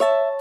you